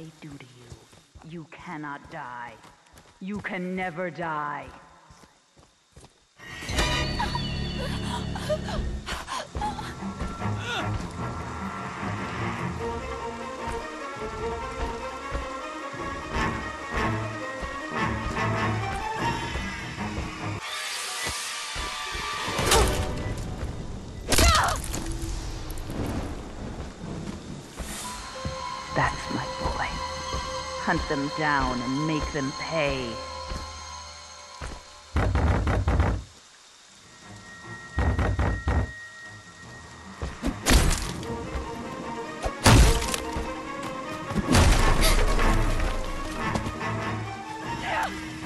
they do to you. You cannot die. You can never die. boy. Hunt them down and make them pay.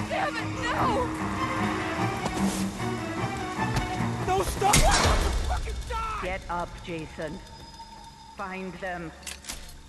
Damn it, no! No, stop! Get up, Jason. Find them.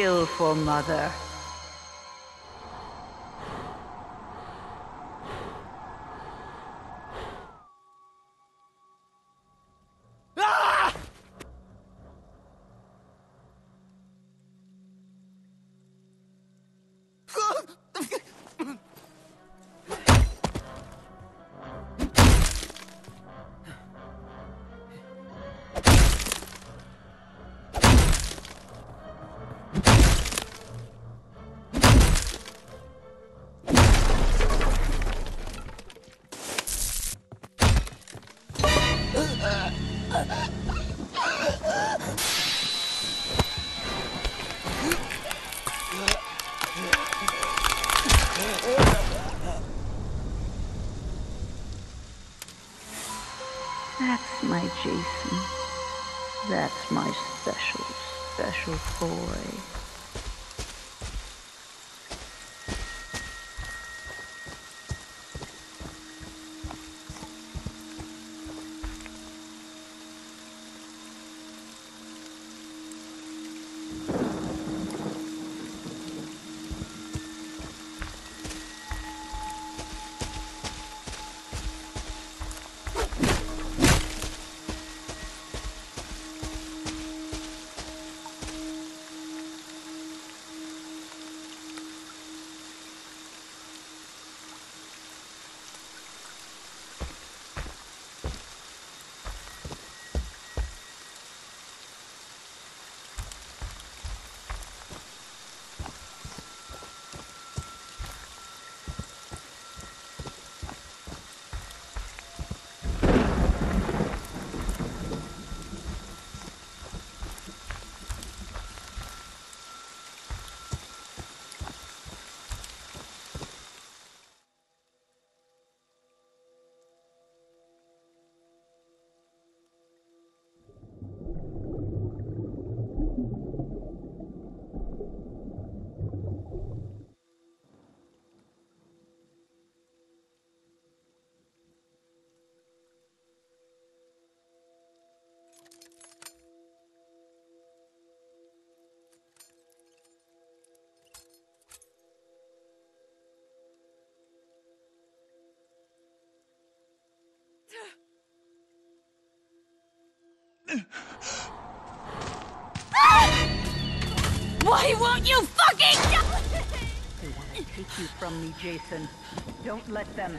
Kill for mother. That's my Jason. That's my special, special boy. Why won't you fucking They want to take you from me, Jason. Don't let them.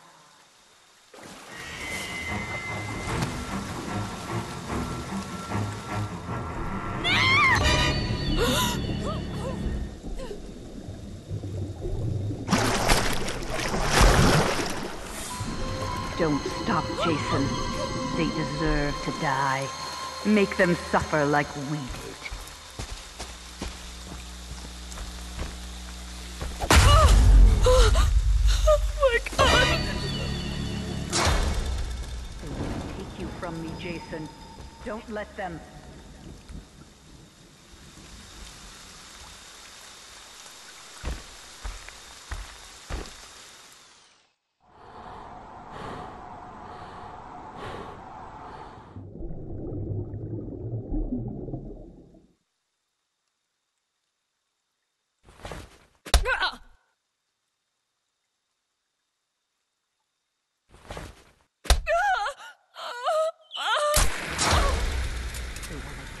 Don't stop, Jason. They deserve to die. Make them suffer like we did. my god! They will take you from me, Jason. Don't let them. They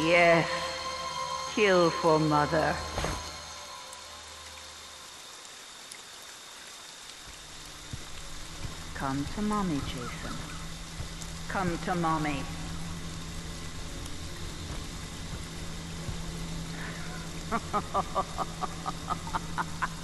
Yes. Kill for mother. Come to mommy, Jason. Come to mommy.